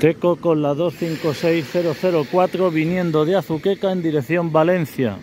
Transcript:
Teco con la 256004 viniendo de Azuqueca en dirección Valencia.